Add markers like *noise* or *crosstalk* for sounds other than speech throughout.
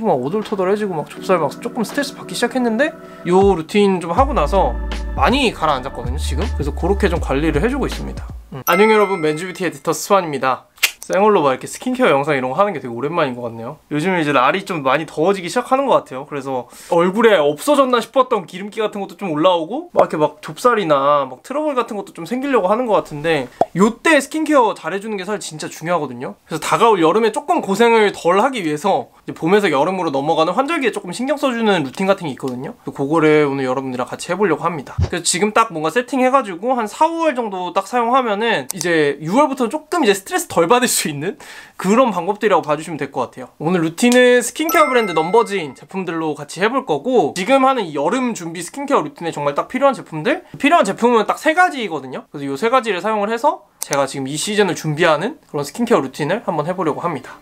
피부 막 오돌토돌해지고 막 좁쌀 막 조금 스트레스 받기 시작했는데 요 루틴 좀 하고 나서 많이 가라앉았거든요 지금 그래서 그렇게 좀 관리를 해주고 있습니다 음. 안녕 여러분 men's beauty 에디터 스완입니다 생얼로 막 이렇게 스킨케어 영상 이런 거 하는 게 되게 오랜만인 것 같네요. 요즘에 이제 날이 좀 많이 더워지기 시작하는 것 같아요. 그래서 얼굴에 없어졌나 싶었던 기름기 같은 것도 좀 올라오고 막 이렇게 막 좁쌀이나 막 트러블 같은 것도 좀 생기려고 하는 것 같은데 요때 스킨케어 잘해주는 게 사실 진짜 중요하거든요. 그래서 다가올 여름에 조금 고생을 덜 하기 위해서 봄에서 여름으로 넘어가는 환절기에 조금 신경 써주는 루틴 같은 게 있거든요. 그거를 오늘 여러분들이랑 같이 해보려고 합니다. 그래서 지금 딱 뭔가 세팅해가지고 한 4, 5월 정도 딱 사용하면은 이제 6월부터 조금 이제 스트레스 덜 받을 수 있는 그런 방법들이라고 봐주시면 될 것 같아요. 오늘 루틴은 스킨케어 브랜드 넘버즈인 제품들로 같이 해볼 거고 지금 하는 이 여름 준비 스킨케어 루틴에 정말 딱 필요한 제품들 필요한 제품은 딱 세 가지거든요. 그래서 이 세 가지를 사용을 해서 제가 지금 이 시즌을 준비하는 그런 스킨케어 루틴을 한번 해보려고 합니다.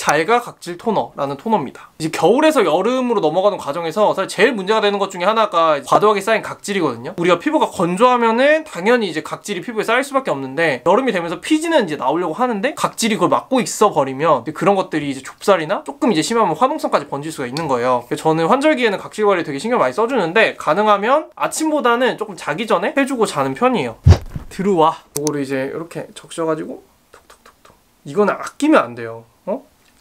잘가 각질 토너라는 토너입니다. 이제 겨울에서 여름으로 넘어가는 과정에서 사실 제일 문제가 되는 것 중에 하나가 과도하게 쌓인 각질이거든요. 우리가 피부가 건조하면은 당연히 이제 각질이 피부에 쌓일 수밖에 없는데 여름이 되면서 피지는 이제 나오려고 하는데 각질이 그걸 막고 있어 버리면 그런 것들이 이제 좁쌀이나 조금 이제 심하면 화농성까지 번질 수가 있는 거예요. 저는 환절기에는 각질 관리 되게 신경 많이 써주는데 가능하면 아침보다는 조금 자기 전에 해주고 자는 편이에요. 들어와. 이거를 이제 이렇게 적셔가지고 톡톡톡톡. 이거는 아끼면 안 돼요.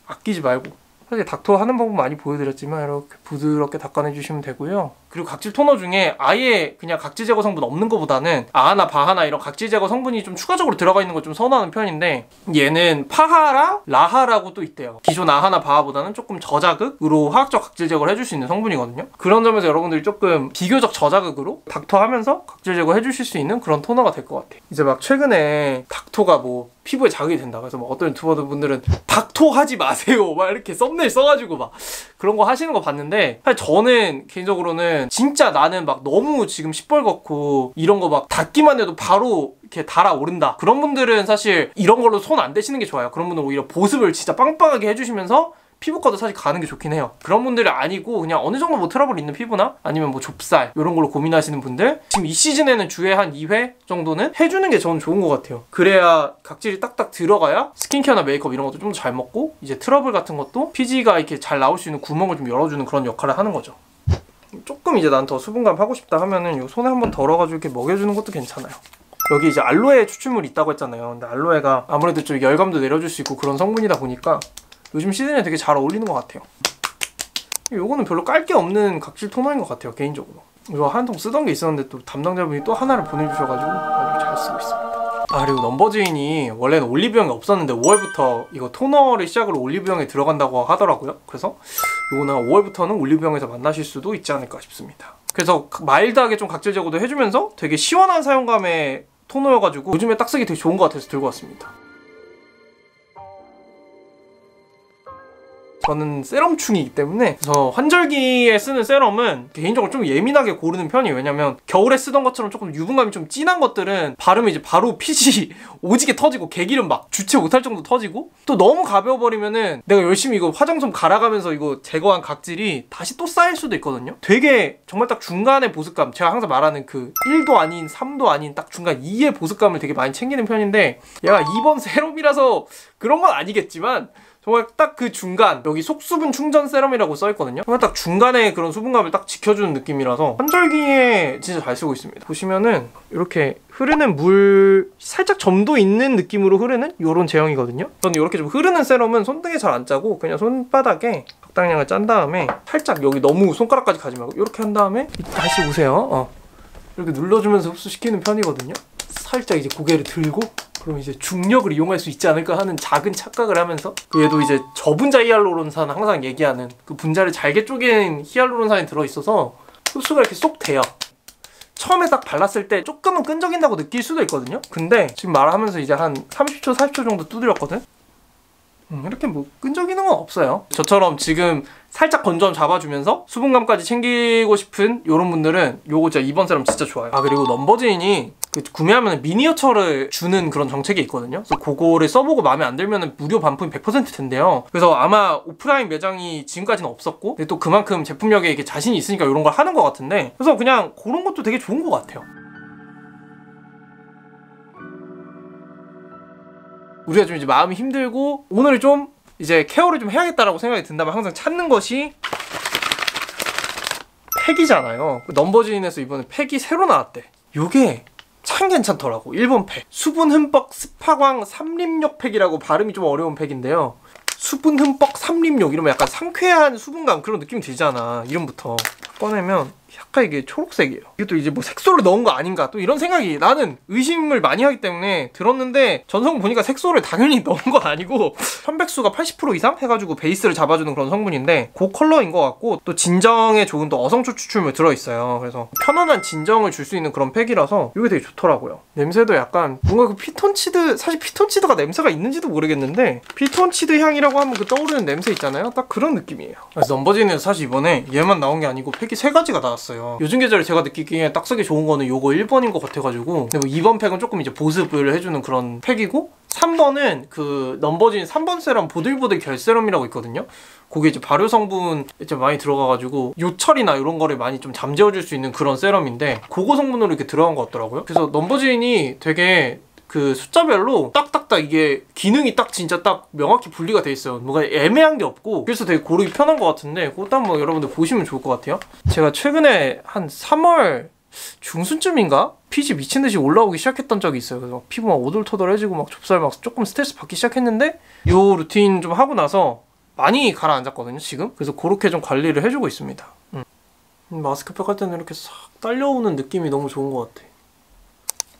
어? 아끼지 말고 사실 닦토 하는 방법 많이 보여드렸지만 이렇게 부드럽게 닦아내 주시면 되고요. 그리고 각질 토너 중에 아예 그냥 각질 제거 성분 없는 것보다는 AHA나 BHA나 이런 각질 제거 성분이 좀 추가적으로 들어가 있는 걸 좀 선호하는 편인데 얘는 PHA랑 LHA라고 또 있대요. 기존 AHA나 BHA보다는 조금 저자극으로 화학적 각질 제거를 해줄 수 있는 성분이거든요. 그런 점에서 여러분들이 조금 비교적 저자극으로 닦토 하면서 각질 제거 해주실 수 있는 그런 토너가 될 것 같아요. 이제 막 최근에 닦토가 뭐 피부에 자극이 된다. 그래서 뭐 어떤 유튜버 분들은 닦토 하지 마세요. 막 이렇게 썸네일 써가지고 막 그런 거 하시는 거 봤는데 사실 저는 개인적으로는 진짜 나는 막 너무 지금 시뻘겋고 이런 거 막 닿기만 해도 바로 이렇게 달아오른다. 그런 분들은 사실 이런 걸로 손 안 대시는 게 좋아요. 그런 분들은 오히려 보습을 진짜 빵빵하게 해주시면서 피부과도 사실 가는 게 좋긴 해요. 그런 분들이 아니고 그냥 어느 정도 뭐 트러블 있는 피부나 아니면 뭐 좁쌀 이런 걸로 고민하시는 분들 지금 이 시즌에는 주에 한 2회 정도는 해주는 게 저는 좋은 것 같아요. 그래야 각질이 딱딱 들어가야 스킨케어나 메이크업 이런 것도 좀더잘 먹고 이제 트러블 같은 것도 피지가 이렇게 잘 나올 수 있는 구멍을 좀 열어주는 그런 역할을 하는 거죠. 조금 이제 난 더 수분감 하고 싶다 하면은 요 손에 한번 덜어가지고 이렇게 먹여주는 것도 괜찮아요. 여기 이제 알로에 추출물 있다고 했잖아요. 근데 알로에가 아무래도 좀 열감도 내려줄 수 있고 그런 성분이다 보니까 요즘 시즌에 되게 잘 어울리는 것 같아요. 요거는 별로 깔 게 없는 각질 토너인 것 같아요 개인적으로. 이거 한 통 쓰던 게 있었는데 또 담당자분이 또 하나를 보내주셔가지고 아주 잘 쓰고 있습니다. 아 그리고 넘버즈인이 원래는 올리브영이 없었는데 5월부터 이거 토너를 시작으로 올리브영에 들어간다고 하더라고요. 그래서 요거는 5월부터는 올리브영에서 만나실 수도 있지 않을까 싶습니다. 그래서 마일드하게 좀 각질 제거도 해주면서 되게 시원한 사용감의 토너여가지고 요즘에 딱 쓰기 되게 좋은 것 같아서 들고 왔습니다. 저는 세럼충이기 때문에 그래서 환절기에 쓰는 세럼은 개인적으로 좀 예민하게 고르는 편이에요. 왜냐면 겨울에 쓰던 것처럼 조금 유분감이 좀 진한 것들은 바르면 이제 바로 핏이 *laughs* 오지게 터지고 개기름 막 주체 못할 정도 터지고 또 너무 가벼워버리면은 내가 열심히 이거 화장솜 갈아가면서 이거 제거한 각질이 다시 또 쌓일 수도 있거든요. 되게 정말 딱 중간의 보습감 제가 항상 말하는 그 1도 아닌 3도 아닌 딱 중간 2의 보습감을 되게 많이 챙기는 편인데 얘가 2번 *laughs* 세럼이라서 그런 건 아니겠지만 정말 딱 그 중간 여기 속수분 충전 세럼이라고 써있거든요. 정말 딱 중간에 그런 수분감을 딱 지켜주는 느낌이라서 환절기에 진짜 잘 쓰고 있습니다. 보시면은 이렇게 흐르는 물 살짝 점도 있는 느낌으로 흐르는 이런 제형이거든요. 저는 이렇게 좀 흐르는 세럼은 손등에 잘 안 짜고 그냥 손바닥에 적당량을 짠 다음에 살짝 여기 너무 손가락까지 가지 말고 이렇게 한 다음에 다시 오세요. 어. 이렇게 눌러주면서 흡수시키는 편이거든요. 살짝 이제 고개를 들고 그럼 이제 중력을 이용할 수 있지 않을까 하는 작은 착각을 하면서 그 얘도 이제 저분자 히알루론산 항상 얘기하는 그 분자를 잘게 쪼갠 히알루론산이 들어있어서 흡수가 이렇게 쏙 돼요. 처음에 딱 발랐을 때 조금은 끈적인다고 느낄 수도 있거든요. 근데 지금 말하면서 이제 한 30초 40초 정도 두드렸거든 음, 이렇게 뭐 끈적이는 건 없어요. 저처럼 지금 살짝 건조함 잡아주면서 수분감까지 챙기고 싶은 이런 분들은 요거 진짜 이번 세럼 진짜 좋아요. 아 그리고 넘버즈인이 그 구매하면 미니어처를 주는 그런 정책이 있거든요. 그래서 그거를 써보고 마음에 안 들면 무료 반품이 100% 된대요. 그래서 아마 오프라인 매장이 지금까지는 없었고 또 그만큼 제품력에 이렇게 자신이 있으니까 이런 걸 하는 것 같은데 그래서 그냥 그런 것도 되게 좋은 것 같아요 우리가 좀 이제 마음이 힘들고 오늘 좀 이제 케어를 좀 해야겠다라고 생각이 든다면 항상 찾는 것이 팩이잖아요. 넘버즈인에서 이번에 팩이 새로 나왔대. 요게 참 괜찮더라고. 일번 팩. 수분 흠뻑 스파광 삼림욕 팩이라고 발음이 좀 어려운 팩인데요. 수분 흠뻑 삼림욕 이러면 약간 상쾌한 수분감 그런 느낌이 들잖아. 이름부터. 꺼내면 약간 이게 초록색이에요. 이것도 이제 뭐 색소를 넣은 거 아닌가 또 이런 생각이 나는 의심을 많이 하기 때문에 들었는데 전성분 보니까 색소를 당연히 *laughs* 넣은 건 아니고 편백수가 80% 이상 해가지고 베이스를 잡아주는 그런 성분인데 그 컬러인 것 같고 또 진정에 좋은 또 어성초 추출물 들어있어요. 그래서 편안한 진정을 줄 수 있는 그런 팩이라서 이게 되게 좋더라고요. 냄새도 약간 뭔가 그 피톤치드 사실 피톤치드가 냄새가 있는지도 모르겠는데 피톤치드 향이라고 하면 그 떠오르는 냄새 있잖아요. 딱 그런 느낌이에요. 그래서 넘버즈인에서 사실 이번에 얘만 나온 게 아니고 팩이 세 가지가 나왔어요. 요즘 계절에 제가 느끼기에 딱 쓰기 좋은 거는 요거 1번인 것 같아가지고 근데 뭐 2번 팩은 조금 이제 보습을 해주는 그런 팩이고 3번은 그 넘버진 3번 세럼 보들보들 결세럼이라고 있거든요. 그게 이제 발효 성분 이제 많이 들어가가지고 요철이나 이런 거를 많이 좀 잠재워줄 수 있는 그런 세럼인데 그거 성분으로 이렇게 들어간 것 같더라고요. 그래서 넘버진이 되게 그 숫자별로 딱딱딱 이게 기능이 딱 진짜 딱 명확히 분리가 돼 있어요. 뭔가 애매한 게 없고 그래서 되게 고르기 편한 것 같은데 그것도 한번 여러분들 보시면 좋을 것 같아요. 제가 최근에 한 3월 중순쯤인가 피지 미친 듯이 올라오기 시작했던 적이 있어요. 그래서 피부 막 오돌토돌해지고 막 좁쌀 막 조금 스트레스 받기 시작했는데 요 루틴 좀 하고 나서 많이 가라앉았거든요. 지금 그래서 그렇게 좀 관리를 해주고 있습니다. 음. 마스크팩 할 때는 이렇게 싹 딸려오는 느낌이 너무 좋은 것 같아.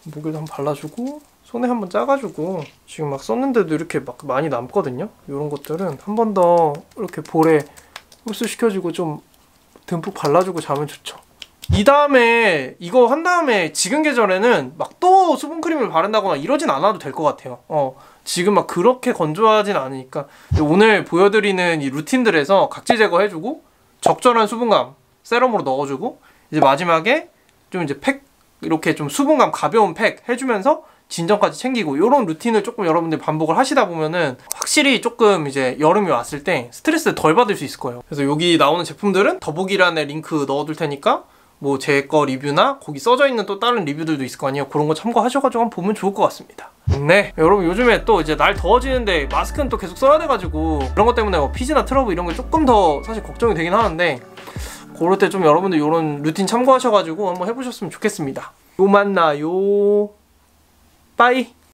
목에도 한번 발라주고 손에 한번 짜가지고 지금 막 썼는데도 이렇게 막 많이 남거든요. 이런 것들은 한 번 더 이렇게 볼에 흡수시켜주고 좀 듬뿍 발라주고 자면 좋죠. 이 다음에 이거 한 다음에 지금 계절에는 막 또 수분크림을 바른다거나 이러진 않아도 될 것 같아요. 어, 지금 막 그렇게 건조하진 않으니까 오늘 보여드리는 이 루틴들에서 각질 제거해주고 적절한 수분감 세럼으로 넣어주고 이제 마지막에 좀 이제 팩 이렇게 좀 수분감 가벼운 팩 해주면서 진정까지 챙기고 이런 루틴을 조금 여러분들 반복을 하시다 보면은 확실히 조금 이제 여름이 왔을 때 스트레스 덜 받을 수 있을 거예요. 그래서 여기 나오는 제품들은 더보기란에 링크 넣어둘 테니까 뭐 제 거 리뷰나 거기 써져 있는 또 다른 리뷰들도 있을 거 아니에요. 그런 거 참고하셔가지고 한번 보면 좋을 것 같습니다. 네, 여러분 요즘에 또 이제 날 더워지는데 마스크는 또 계속 써야 돼가지고 그런 것 때문에 뭐 피지나 트러블 이런 게 조금 더 사실 걱정이 되긴 하는데 그럴 때 좀 여러분들 이런 루틴 참고하셔가지고 한번 해보셨으면 좋겠습니다. 요 만나요. bye.